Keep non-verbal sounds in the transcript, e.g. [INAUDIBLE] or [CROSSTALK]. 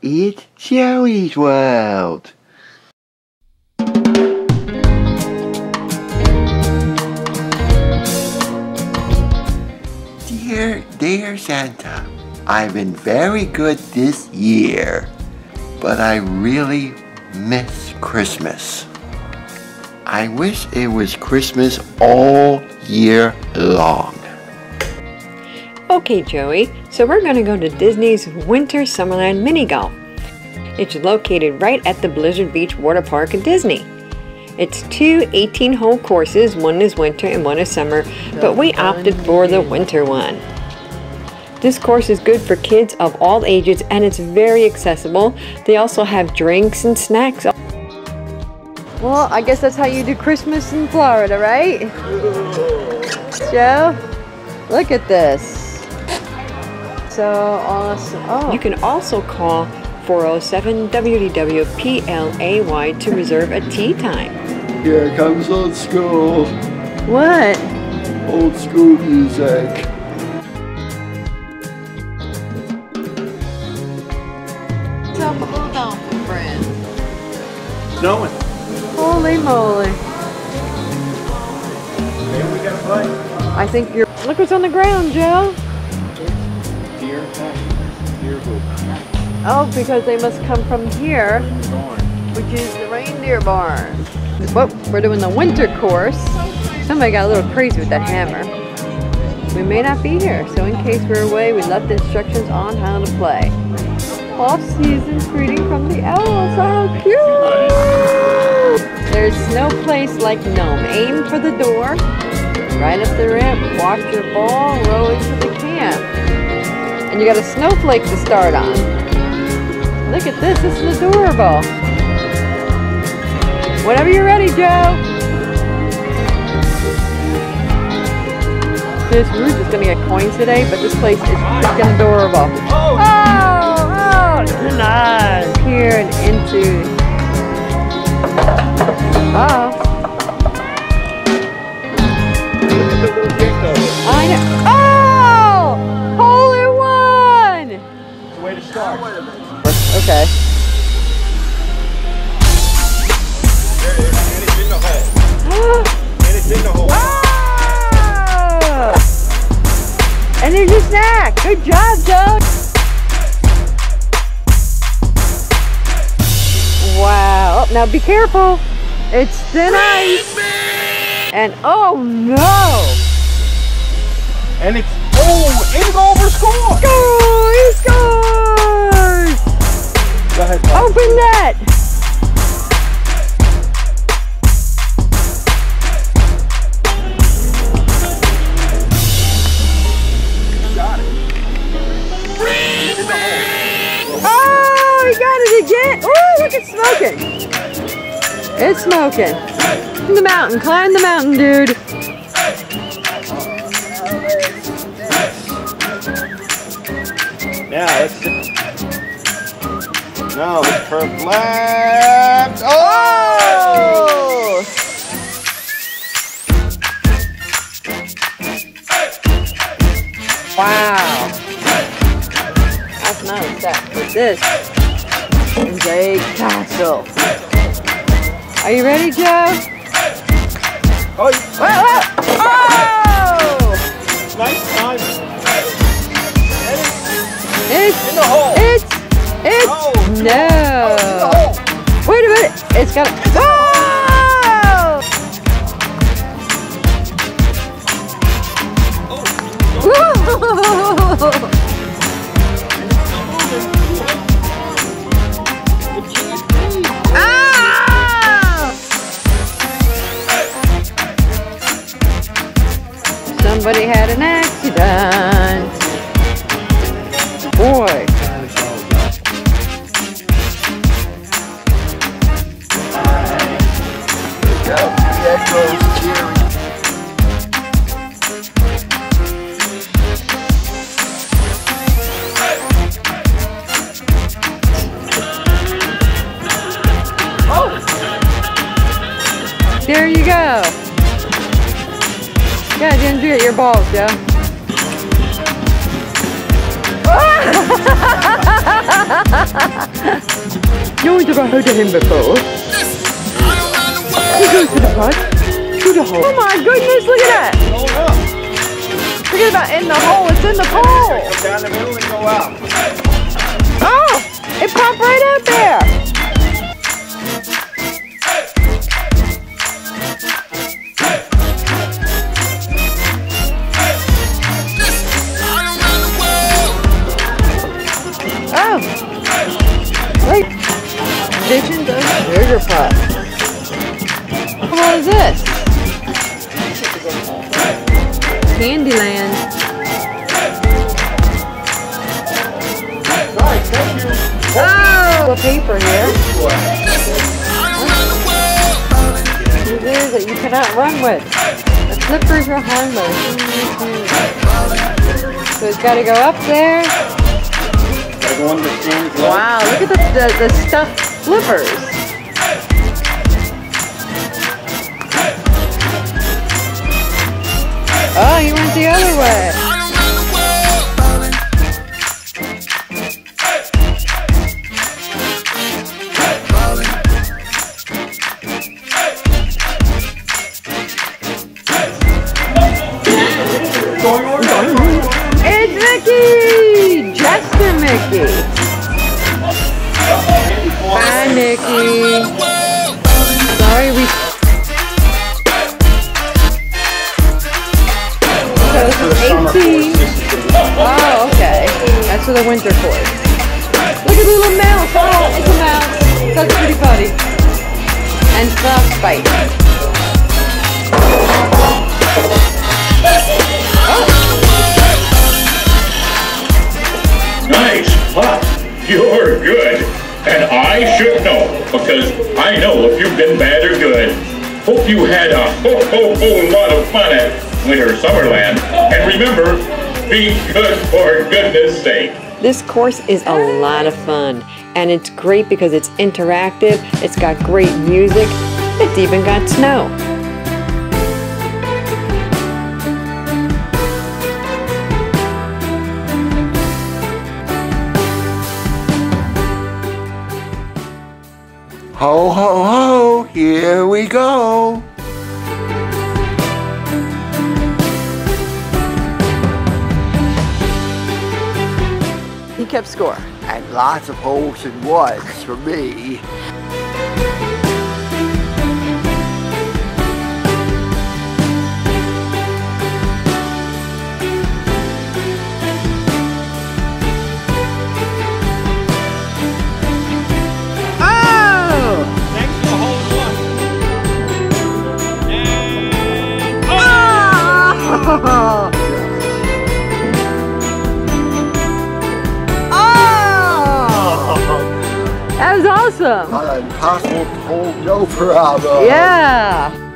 It's Joey's World. Dear, dear Santa, I've been very good this year, but I really miss Christmas. I wish it was Christmas all year long. Okay, Joey, so we're going to go to Disney's Winter Summerland Mini Golf. It's located right at the Blizzard Beach Water Park in Disney. It's two 18 hole courses, one is winter and one is summer, but we opted for the winter one. This course is good for kids of all ages and it's very accessible. They also have drinks and snacks. Well, I guess that's how you do Christmas in Florida, right? Joe, look at this. So awesome. Oh. You can also call 407 WDWPLAY to reserve a tee time. Here comes old school. What? Old school music. Tell me hold on, friend. Snowing. Holy moly. And we got fight. I think you're. Look what's on the ground, Joe. Oh, because they must come from here, which is the reindeer barn. Whoop, we're doing the winter course. Somebody got a little crazy with that hammer. We may not be here, so in case we're away, we left instructions on how to play. Off-season greeting from the owls. How cute! There's no place like Nome. Aim for the door, right up the ramp, watch your ball, row into the. And you got a snowflake to start on. Look at this, this is adorable. Whenever you're ready, Joe. This roof is gonna get coins today, but this place is freaking adorable. Oh, oh, oh. nice. Here and into. Oh. And there's your snack. Good job, Joe. Wow. Oh, now be careful. It's thin ice. And oh no! And it's it's smoking! It's smoking. Climb the mountain, climb the mountain, dude. Now let's. Now let's left. Oh! Wow. That's nice. That with this is a castle. Are you ready, Joe? Oh, Whoa, whoa. Oh! nice time. It's In the hole. it's it's oh, No. no. In the hole. Wait a minute. It's got There you go. Yeah, didn't do it. Your balls, Joe. [LAUGHS] never heard of him before. He goes to the pot. To the hole. Oh my goodness, look at that. Look at that in the hole. It's in the pole. Down the middle and go out. Oh, it popped right out there. Visions of Sugar Puff. What is this? Candyland. Oh, a paper here. It is that you cannot run with. The flippers are harmless. So it's got to go up there. Wow, look at the, the, the stuffed flippers. For the winter course. Look at the little mouse. Oh, it's a mouse. That's pretty funny. And frostbite. Oh. Nice putt. You're good. And I should know, because I know if you've been bad or good. Hope you had a whole, whole, whole lot of fun at Winter Summerland. And remember, be good for goodness sake. This course is a lot of fun, and it's great because it's interactive, it's got great music, it's even got snow. Ho, ho, ho, here we go. Score. And lots of holes and ones for me. Awesome. Impossible to hold no problem. Yeah.